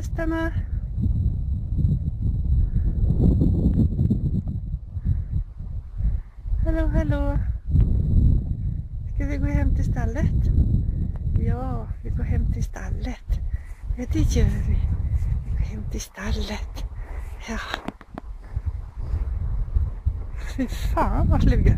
hästarna. Hallå, hallå. Ska vi gå hem till stallet? Ja, vi går hem till stallet. Ja, det gör vi. Vi går hem till stallet. Ja. Fy fan vad sluga.